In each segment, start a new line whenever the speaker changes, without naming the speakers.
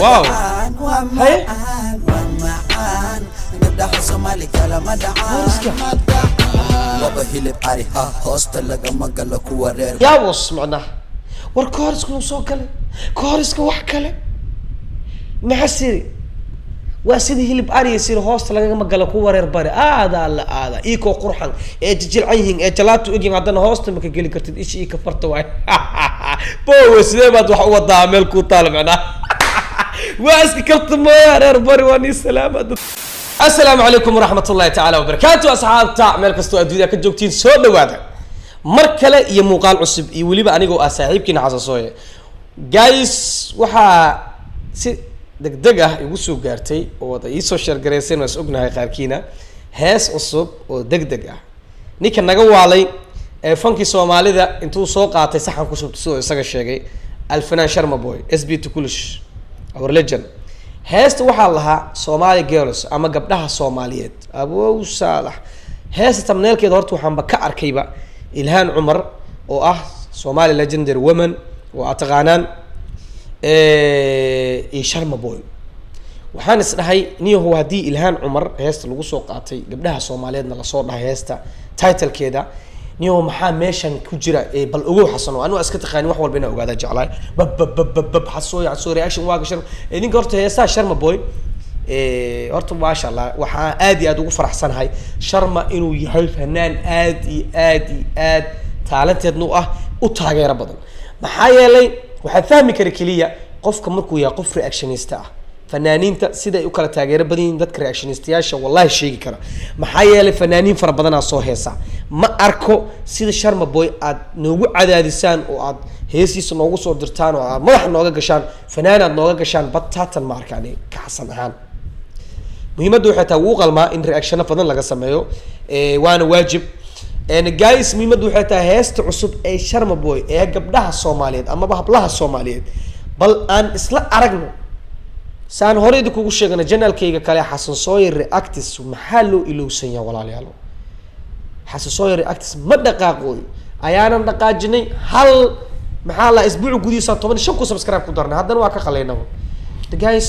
Wow. Haye.
galo
war kahoriska nuu soo galay kahoriska wax kale. Maxa siri? Waa sidii hilib ariya siri hoosta lagama gala ku wareer bari aadaa la aada. Iikoo qurxan. Ee jijilcan yihiin ee jalaato egyihin haddana hoosta maka geli kartid. Isha ii ka farta waay bowe sidee baad wax u wadaa meel kuu taala macnaha? Waa iska karta mooya reer bari waa nii salaama dad asalaamu calaykum waraxmat ullahi tacaala wabarakaatu asxaabta meel kastoo adduunya ka joogtiin soo dhawaada. Mar kale iyo muuqaal cusub iyo weliba anigoo ah saaxiibkiina xasasooye. Guys waxaa si degdeg ah igu soo gaartay oo wada iisoo sheergarayseen waa is ognahay qaarkiina. Hees cusub oo deg deg ah. Ninka naga waalay fankii soomaalida intuu soo qaatay saxan ku shubtay sidoo isaga sheegay alfanaan sharma boy s b tukulish our heesta waxaa lahaa somali girls ama gabdhaha soomaaliyeed. Abow saalax heesta tamneelkeeda horta waxaanba ka arkayba ilhaan cumar oo ah somali legendary woman oo aad taqaanaan iyo sharma boy. Waxaan is dhahay niyahow haddii ilhaan cumar heesta lagu soo qaatay gabdhaha soomaaliyeedna la soo dhahay heesta titlekeeda niyahow maxaa meeshan ku jira? Ee bal ogow xasano anigu iska taqaani wax walba inaa ogaada jeclaay. Bababababab xasooy xasoo reaction waaga sharma. Idinka horta heesaha sharma boy. Horta maasha allah waxaa aad iyo aad ugu faraxsanahay sharma inuu yahay fanaan aad iyo aad iyo aad taalanteedna u ah u taageero badan. Maxaa yeelay waxaad fahmi kara keliya qofka markuu yahay qof reactionista. ah fanaaniinta siday u kala taageero badan yihiin dadka reactionistayaasha wallahi sheegi kara. Maxaa yeelay fanaaniin fara badanaa soo heesa ma arko sida sharma boy aad noogu cadaadisaan oo aad heesiisa noogu soo dirtaan oo aad madaxa nooga gashaan fanaan aad nooga gashaan batatan ma arkaan ka xasan ahaan. Muhiimadda waxay tahay wuu qalmaa in reactiono badan laga sameeyo waana waajib. Guys muhiimadda waxay tahay heesta cusub ee sharma boy ee gabdhaha soomaaliyeed amaba hablaha soomaaliyeed bal aan isla aragno saan horey idinkugu sheegana janaalkayga kale xasan sooyer reactis maxaa loo ilowsan yaha walaalayaalo? Xasan sooyer reactis ma dhaqaaqooyo ayaanan dhaqaajinay hal maxaa la isbuuc gudihiisa toban shan ku subscribe ku darnay? Haddana waa ka qaleynaba the guys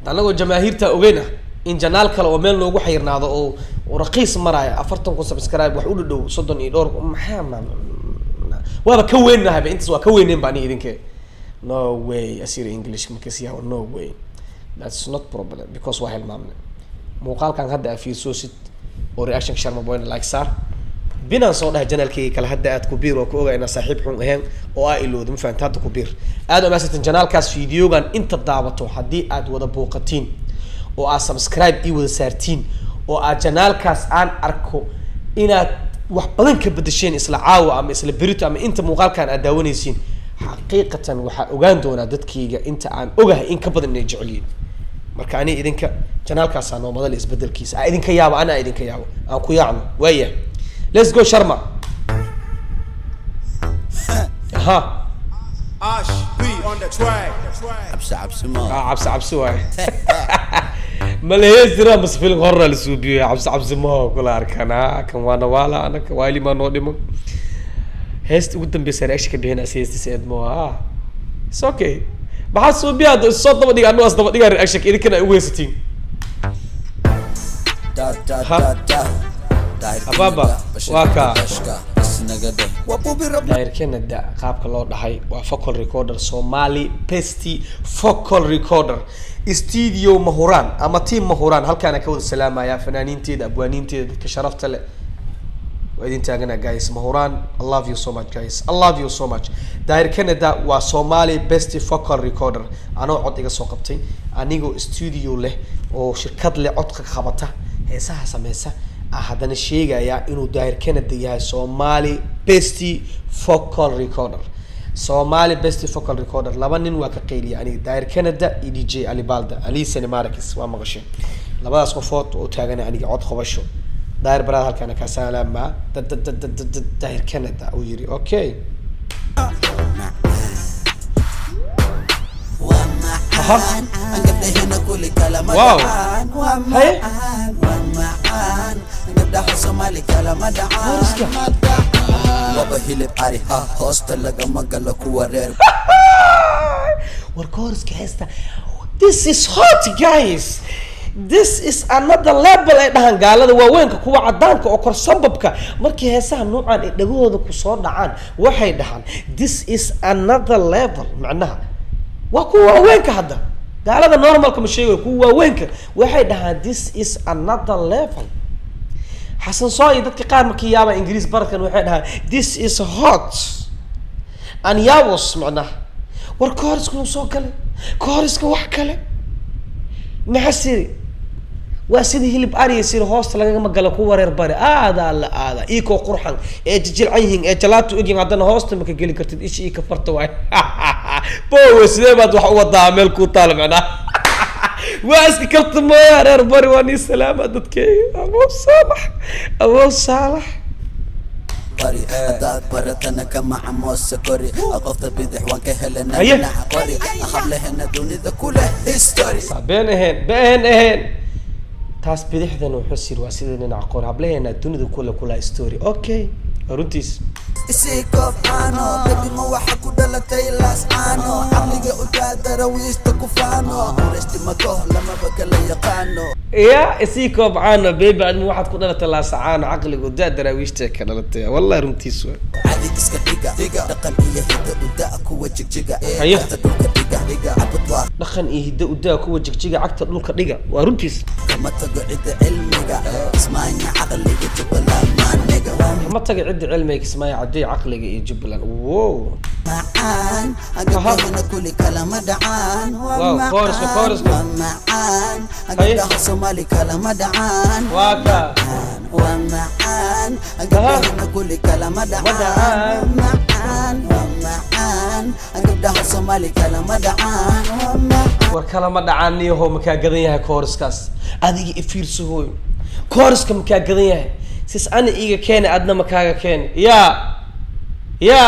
hadda anagoo jamaahiirta ogeyn ah in janaal kale oo meel noogu xayirnaado oo oo raqiis maraayo afartan kun subscribe wax u dhadhow soddon iyo dhowr maxaa ma waaba ka weynahayba intaas waa ka weyneyn ba ani idinke no way asiri english makasiyaha no way. That's not problem because waa hilmaamne muuqaalkan hadda aa fiirsoosid oo reaction sharma boyna like saar binaan soo dhahay janaalkayga kale hadda aad ku biir oo ku oga inaa saaxiib xun ahayn oo aa ilowda ma fahamta hadda ku biir. Aad umaasatan janaalkaas videogan inta daabato haddii aad wada booqatiin oo aad subscribe ii wada saartiin oo aad janaalkaas aan arko inaad wax badan ka bedesheen isla caawa ama isla berito ama inta muuqaalkan aad daawanaysiin xaqiiqatan waxaa ogaan doonaa dadkayga inta aan ogahay in ka badan inay jecel yihiin. Marka ani idinka janaalkaasaa noomadal isbedelkiisa aa idinka yaabo ana idinka yaabo aan ku yaacno waaya let's go sharma. Aha.
Ash, track.
cabsi cabsi ma
mas film horra la suubiyo cabsi cabsi maho kula arkana. Kan waana waala anaka waali maa noo dhiman heesta ugu dambeysa reaction ka bixin as heestiisa eedmo ah it's okay. Maxaa suubiya hadda soo daba dhiga anu as daba dhiga reaction idinkana ay ugu heysatiin
da da
Ha.
da da. Daahir
Ababa,
Kiniga, Bashir
waa kaa. Daahir canada qaabka loo dhahay waa focal recorder somali pesty focal recorder. Studio mahuraan ama team mahuraan halkaana ka wada salaamaya fanaaniinteeda abwaaniinteeda dadka sharafta leh waa idin taagana guys. Mahuraan i love you so much guys. I love you so much. Daahir canada waa somali best focal recorder. Anoo cod iga soo qabtay. Anigoo studio leh oo shirkad leh codka qabata. Heesaha sameysa ah haddana sheegaya inuu daahir canada yahay somali best focal recorder. Somali best focal recorder. Laba nin waa ka qeyliya aniga. Daahir canada iyo d j alibalda. Ali cinemarakis waa maqasheen labadaas qofood oo taagana aniga cod qabasho okay واو هاي This is hot guys this is another level ay dhahaan gaalada waaweynka kuwa cadaanka oo kor sababka markii heesaha nuucan ay dhagahooda ku soo dhacaan waxay dhahaan this is another level. Macnaha waa kuwa waaweynka hadda. Gaalada normalka ma sheegayo kuwa waaweynka. Waxay dhahaan this is another level. Xasan sooyi dadka qaar markii yaaba ingiriis baradkan waxay dhahaan this is hot. An yawos macnaha war kooriska wuu soo galay kooriska wax kale. Maxaa siri waa sidii hilib ariya siri hoosta lagagama galo ku wareer bari. Aadaa la aada. Iikoo qurxan. Ee jijilcan yihiin ee jalaatu egyihin haddana hoosta maka geli kartid. Isha ii ka farta waay. Bowe sidee baad wax u wadaa meel kuu taala macnaha? Waa iska karta mooya reer bari waa nii salaama dadkeega aboo saalax aboo saalax.
Bari hadaad baratana kamaca moose kori qofta bidix waan ka helana
Haye.
dhinaca qori hablehena dunida kuleh history.
Been ahayn been ahayn taas bidixdan uu xusir waa sidii nin aqoon hablaheena dunida kula kulaa story. Okay runtiis.
Isii kobcano dadimo waxa ku dhalatay laascaano caqliga u daadara wiista ku faano. Guuraystimado lamaba kala yaqaano.
Ya isii kobcano beebi admo waxaad ku dhalatay laasacaano caqligu daadara wiista ka dhalatay. Wallahi runtiis wa
cadig iska dhiga dhiga dhaqan iyo hida u da kuwa jigjiga ee dhulka
dhaqan iyo hiddo udaa kuwa jigjiga cagta dhulka dhiga. Waa runtiis.
Kama tago cidda cilmiga ismaanya caqliga jubbaland. Maaniga
ma taga cidda cilmiga kismaayo caday caqliga iyo jubbaland. Wow.
Macaan agabahana kuli kalama dhacaan. Waa
Wow,
macaan,
chorus-ka, chorus-ka.
waa macaan
Haye.
agabdaha soomaali kalama dhacaan.
Waa ka.
Waa macaan agabdahana kuli kalama dhacaan.
dhacaan.
waa macaan
war kalama dhacaan niyaho makaa gadan yahay kooriskaas? Adiga ifiirso hooyo. Kooriska makaa gadan yahay. Sis ana iiga keena adna makaaga keena ya ya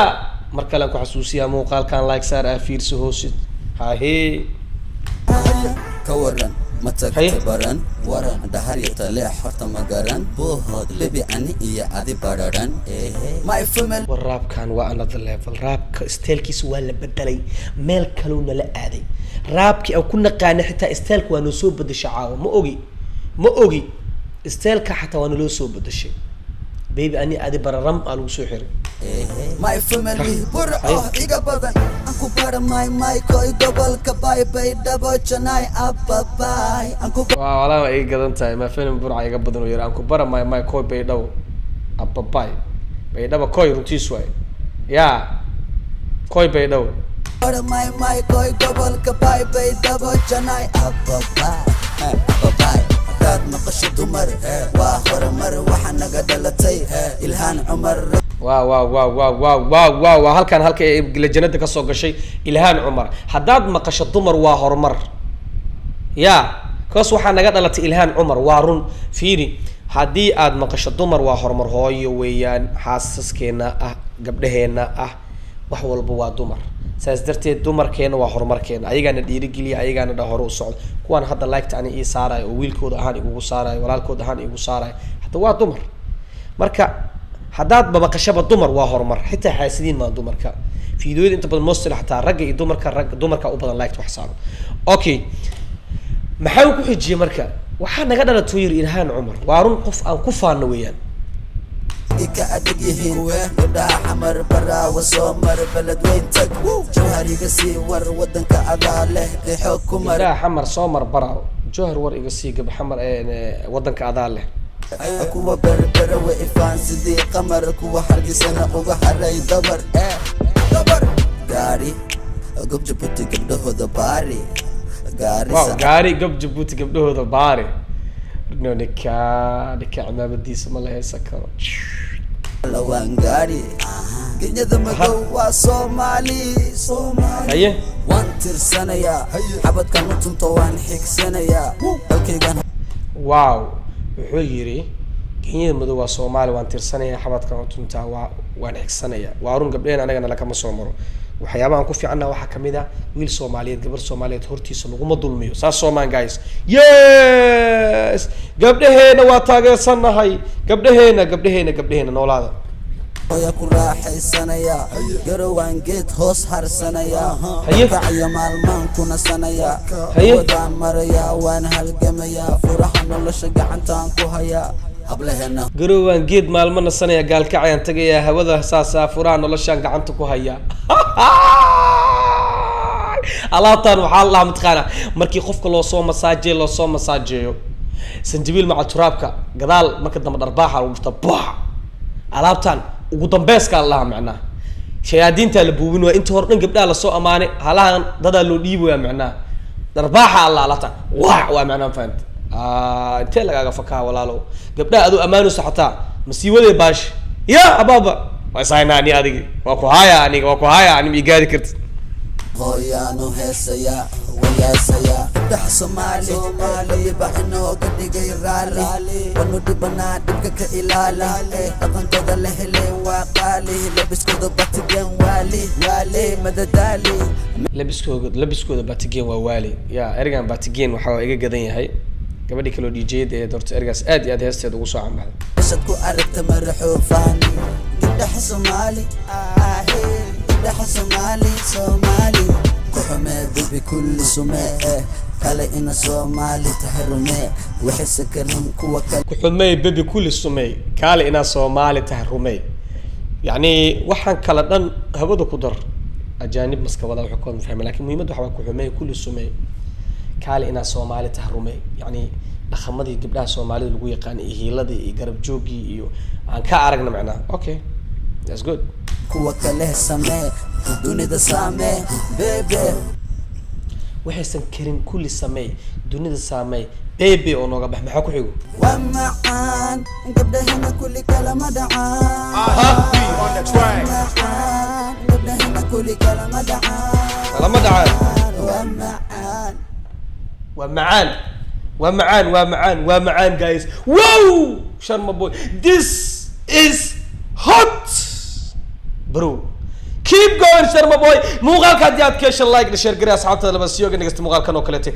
mar kalean ku xasuusiyaa muuqaalkan like saar aa fiirso hoosid. Hahe
ka waran ma tagta baran waran dhaharya taleex horta ma garan buuhood lebi ani iyo adi bararan my family
war raabkan waa another level. Raabka steelkiisa waa la bedelay meel kaleu nala aaday raabkii aan ku naqaana xitaa steelka waa noo soo caawa. Ma ogi ma ogi steelka xataa waa naloo soo bedeshay baby ani adi bararam aa lagu soo xiray
my family bur oh iga badan aan ku baramay mayko gobolka baybay dhabojanay ababay walaal
waa iga gadan tahay my family burca iga badan oo yar aan ku baramay mayko baydhabo ababay baydhabo koy runtiis waay yaa koy baydhabo
baramay maykoy gobolka baybay dhabojanay ababay eh, ababay hadaad maqasho dumar waa horumar waxaa naga dhalatay ilhaan umar
wa waw wa waw waw wa wa waa halkaan halka lajanada ka soo gashay ilhaan cumar haddaad maqasho dumar waa horumar ya kaas waxaa naga dhalatay ilhaan cumar waa run. Fiiri haddii aad maqasho dumar waa horumar hooyo weeyaan xaasaskeena ah gabdhaheena ah wax walba waa dumar. Saas darteed dumarkeena waa horumarkeena ayagaana dhiirigeliya ayagaana dha hore u socdo kuwaan hadda laigta ani ii saaraayo oo wiilkooda ahaan igugu saaraayo walaalkooda ahaan igu saaraayo hadda waa dumar. Marka haddaad babaqashaba dumar waa horumar xitaa xaasidiin maa dumarka. Fiidiyoyada inta badan mostly xataa ragga iyo dumarka ragga dumarka u badan liked wax saaro. Okay maxaa ku xijiyey marka? Waxaa naga dhalatuu yiri ilhaan cumar waa run qof aan ku faano weeyaan.
Ika adag yihiin gabdhaha xamar baraawa soo mar beled weyn tag. Sii war wadanka adaa leh ee xoog ku mar.
Gabdhaha xamar soo mar baraaw jowhar war iga sii gab xamar wadanka adaa leh
kuwa berbera wa ifaan sidii qamar kuwa hargisana uga haray dabar. Gaari gob jabuuti gabdhahooda baari gaari
gab jabuuti gabdhahooda baari no nika nika cimaamadiisa ma la heesan karo
lawaan gaari kenyada madow waa soomaali soomaali
haye
waan tirsanayaa xabadkan u tunto waan xigsanayaa dalkaygan
wow wuxuu yiri kenyada madow waa soomaali waan tirsanayaa xabadkan utuntaa waa waan xigsanayaa waa run gabdheheen anagana lakama soo maro. Waxyaabahan ku fiicana waxaa ka mid ah wiil soomaaliyeed gabar soomaaliyeed hortiisa laguma dulmiyo. Saas soomaan guys. Yes! Gabdhaheena waa taageersanahay gabdhaheena gabdhaheena gabdhaheena noolaada
ku raaxaysanaya. Garowaan geed hoos harsanaya.
Haye.
kacyo maalmaan ku nasanaya.
Haye.
wadaan maraya waan halgamaya. Furaha nolosha gacantaan ku haya. Hablaheena
garowaan geed maalmo nasanaya gaalkacayaan tagayaa hawada saasaa furaha noloshaan gacanta ku haya. Alaabtan waxaa la dhahaa mataqaana markii qofka loo soo masaajeeyo loo soo masaajeeyo sanjabiil maca turaabka. Gadaal marka dambe dharbaaxa lagu dhufta baax. Alaabtan ugu dambeyskaa la dhahaa macnaha shayaadiintaa la buubin waa inta hore dhan gabdhaha la soo amaanay halahan dadaa loo dhiibaya macnaha dharbaaxa alla alaabtan waac waa macnaha fahanta Ah, intee lagaaga fakaa walaalow? Gabdhaha adoo ammaanayso xataa masiiwadee baash. Ya abaaba waa ishaynaa ani adigi. Waa ku haaya aniga waa ku haaya ani ma igaadi kartid.
Hooyaanu heesaya wayaasaya gabdhaha soomaali waliba inooga dhigay raali wanu dhibanaa dhibka ka ilaali eh, dhaqankooda la heleen waa qaali labiskooda batigeen waali waali madadaali
labiskooda labiskooda batigeen waa waali ya erigan batigeen waxaa iga gadan yahay gabadhii kaloo djda ee doorta erigaas aad iyo aad heesteeda ugu soo cambaxday
bashad ku aragta maraxuufaani gabdhaha soomaali ahe gabdhaha soomaali soomaali ku xumee bibi kulli sumee eh kale ina soomaali tahay rumee waxayse kalin kuwa kale
ku xumey bebi kulli sumey kaale inaad soomaali tahay rumey yacni waxaan kala dhan hawada ku dar. Ajaanib maskabada waxay kooda fahmay laakiin muhiimadda waxaa waa ku xumey kulli sumey kaale inaad soomaali tahay rumey yacni dhaqamadii gabdhaha soomaalida lagu yaqaanay iyo hiiladii iyo garab joogii iyo aan ka aragna macnaha. Okay that's good.
Kuwa kale samee dunida saamee bebe
waxaysan karin kulli sameey dunida saamey bebe oo nooga bax maxaa ku xigo
waa macaan gabdhahena kulli kalama dhacaan
Ash B on the track.
macaan gabdhahena kulli kalama dhacaan
kalama dhacaan
waa macaan
waa macaan waa macaan waa macaan waa macaan guys wow sharma boy this is hot bro keep going sharma boy. Muuqaalka aad ka hesha like share gari asxaabtada laba siyoga dhegeysta muuqaalkan oo kaleete